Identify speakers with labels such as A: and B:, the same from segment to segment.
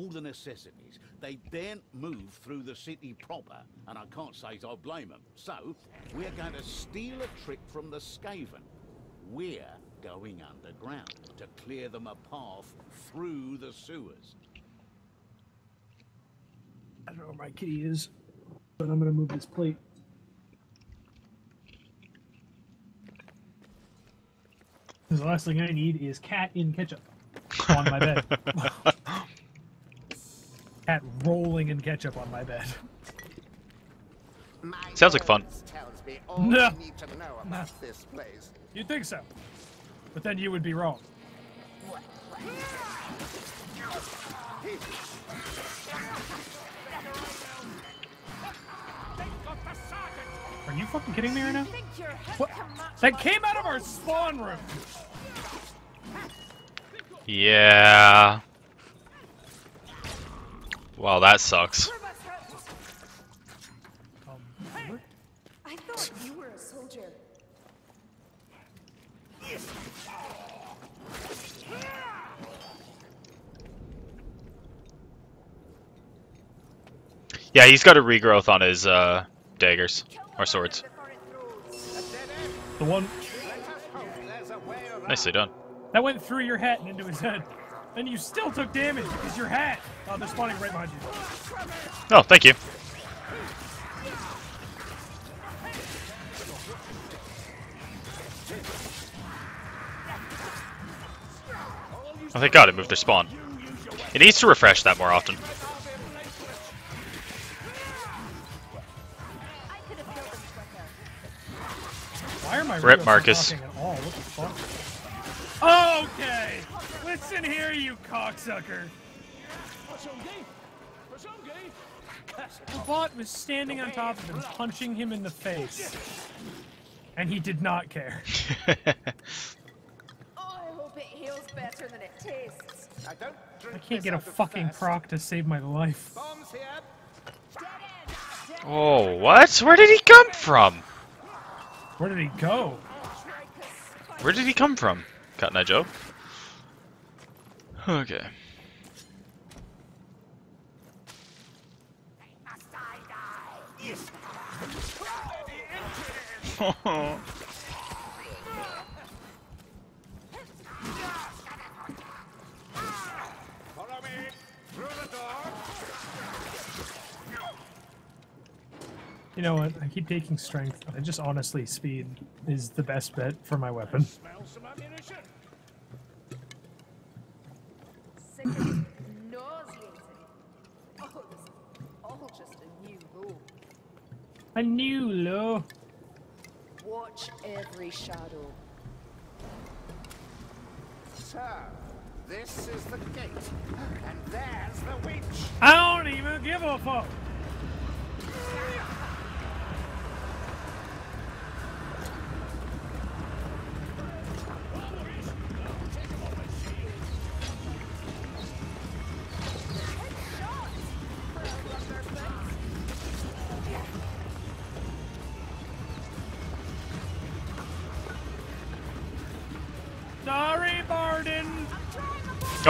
A: all the necessities. They daren't move through the city proper, and I can't say I blame them. So, we're going to steal a trick from the Skaven. We're going underground to clear them a path through the sewers.
B: I don't know where my kitty is, but I'm gonna move this plate. The last thing I need is cat in ketchup on my bed. cat rolling in ketchup on my bed.
C: My
D: Sounds like fun.
C: nose Tells me all
B: No.
C: you need to know about this place.
B: You'd think so, but then you would be wrong. Are you fucking kidding me right now?
E: Think your head
B: What? That came out of our spawn room.
D: Yeah. Wow, that sucks.
E: Where was hurt?
B: Um,
E: I thought you were a soldier.
D: Yeah, he's got a regrowth on his uh, daggers or swords.
E: Before it throws.
B: the one
C: There's a way around.
D: Nicely done.
B: that went through your hat and into his head, and you still took damage because your hat. Oh, they're spawning right behind you.
D: Oh, thank you. Oh, thank God it moved their spawn. It needs to refresh that more often.
E: I could have killed him quicker.
B: Why are my
D: Rip Marcus.
B: Listen here, you cocksucker. The bot was standing on top of him, punching him in the face, and he did not care.
E: Oh, I hope it heals better than it tastes.
C: I don't drink
B: I can't get a fucking
C: thirst.
B: proc to save my life.
C: Bombs here.
D: oh, what? Where did he come from?
B: Where did he go?
D: Where did he come from? Cotton Eye Joe? Okay.
C: Follow me through the door.
B: You know what? I keep taking strength. I just honestly, speed is the best bet for my weapon.
C: Smell some ammunition.
E: Sick and nauseating. Oh, this is all just a new low.
B: A new low.
E: Watch every shadow.
C: So, this is the gate, and there's the witch.
B: I don't even give a fuck.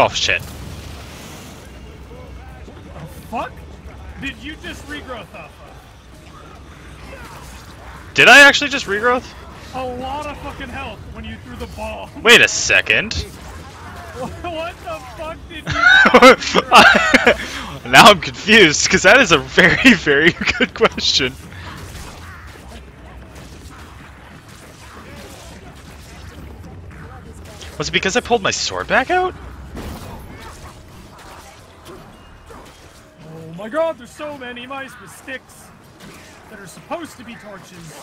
D: Oh, shit.
B: The fuck? Did you just regrowth off
D: Did I actually just regrowth?
B: A lot of fucking health when you threw the ball.
D: Wait a second.
B: what the fuck did you
D: now I'm confused because that is a very, very good question. Was it because I pulled my sword back out?
B: My god, there's so many mice with sticks that are supposed to be torches.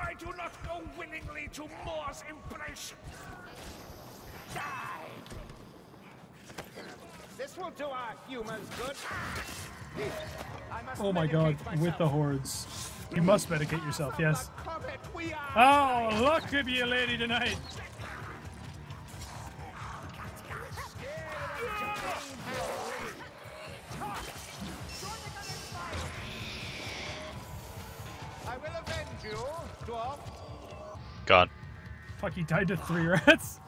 C: I do not go willingly to Morr's embrace. Die. This will do our humans good.
B: Oh my god,
C: medicate
B: with the hordes. You must medicate yourself, yes.
C: Comet, we are.
B: Oh, luck to be a lady tonight.
D: God.
B: Fuck, he died to three rats.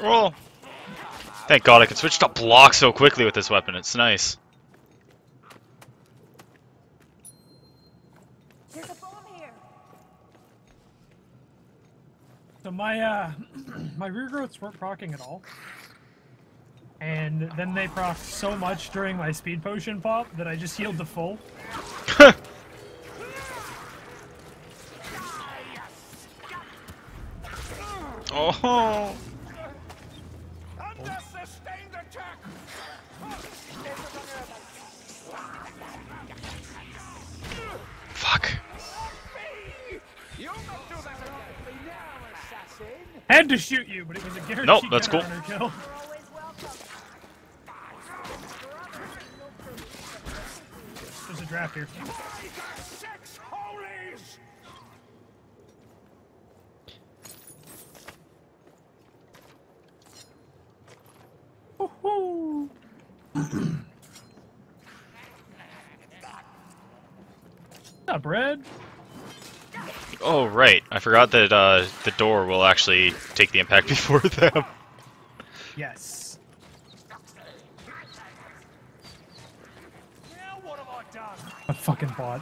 D: Roll! Thank god I can switch to block so quickly with this weapon, it's nice.
B: So my uh my regrowths weren't procking at all. And then they proc so much during my speed potion pop that I just healed to full.
D: oh.
B: Had to shoot you, but it was a guaranteed
D: Nope, that's cool.
B: kill. There's a draft here.
D: Oh, right. I forgot that uh, the door will actually take the impact before them.
B: Yes.
C: Now what have I done?
B: A fucking bot.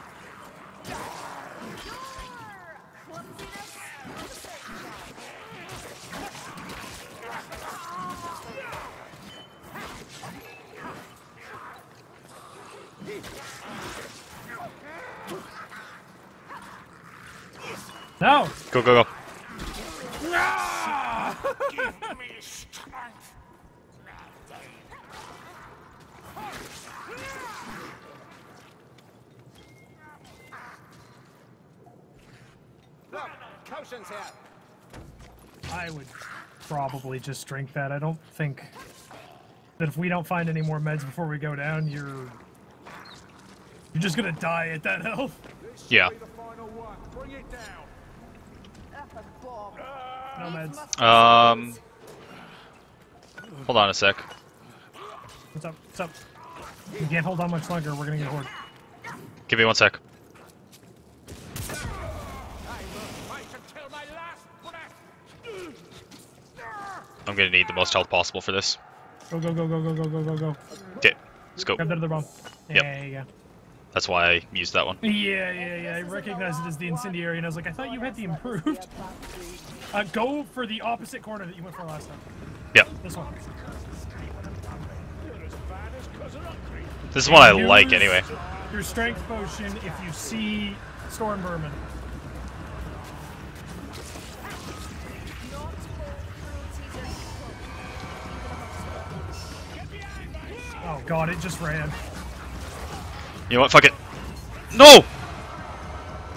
B: No!
D: Go, go, go.
C: Give me strength! Look, Koshin's here.
B: I would probably just drink that. I don't think that if we don't find any more meds before we go down, you're you're just gonna die at that health.
D: Yeah.
B: No meds.
D: Um, hold on a sec.
B: What's up? What's up? We can't hold on much longer. We're gonna get horde.
D: Give me one sec.
C: I will fight until my last breath.
D: I'm gonna need the most health possible for this.
B: Go go go go go go go go go.
D: Okay, let's go.
B: Grab that other bomb.
D: Yep.
B: Yeah, yeah,
D: That's why I used that one.
B: yeah. Yeah, yeah, yeah. I recognized it as the incendiary, and I was like, I thought you had the improved. Uh, go for the opposite corner that you went for last time.
D: Yep.
B: This one.
C: You're as bad as Cousin Hungry.
D: This is one I like anyway.
B: Your strength potion if you see Storm Vermin.
E: Not all cruelties are equal.
B: Oh god, it just ran.
D: You know what? Fuck it. No!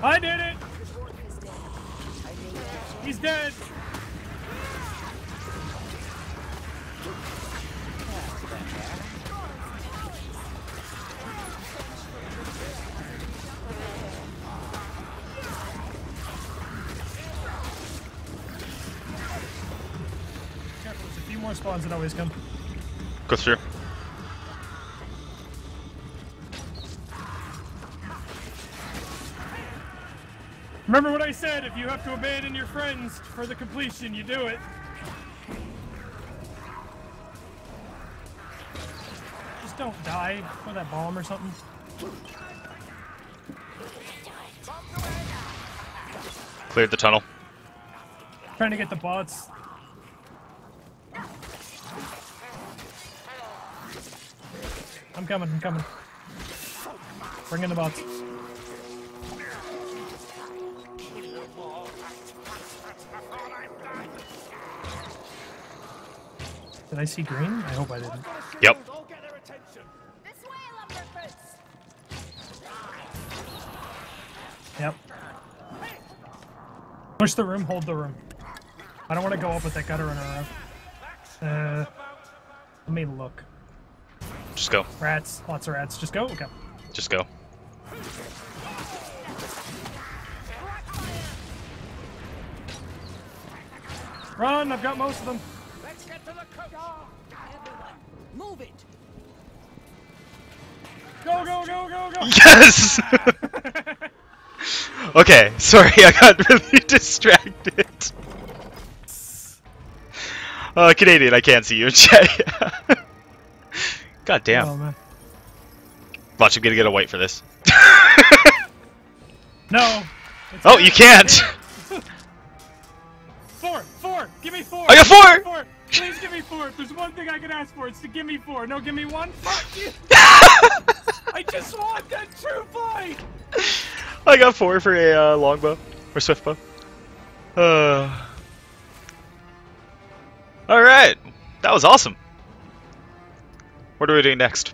B: I did it! He's dead! Careful, there's a few more spawns that always come.
D: Go through.
B: Remember what I said, if you have to abandon your friends for the completion, you do it. Just don't die with that bomb or something.
D: Cleared the tunnel.
B: Trying to get the bots. I'm coming, I'm coming. Bring in the bots. Did I see green? I hope I didn't.
D: Yep.
C: I'll get their attention.
E: This way, lumberfoots.
B: Yep. Push the room, hold the room. I don't want to go up with that gutter a. Uh, let me look.
D: Just go.
B: Rats, lots of rats. Just go. Okay.
D: Just go.
B: Run! I've got most of them.
E: Move it.
B: Go, go, go, go, go.
D: Yes! okay, sorry, I got really distracted. Uh, Canadian, I can't see you in chat. God damn.
B: Oh, man.
D: Watch, I'm gonna get a white for this.
B: No.
D: oh, you can't!
B: Four, four. Give me four.
D: I got
B: four! Please give me four. If there's one thing I can ask for, it's to give me four. No, give me one. Fuck you. I just want that true fight.
D: I got four for a uh, longbow. Or swiftbow. Uh. Alright. That was awesome. What are we doing next?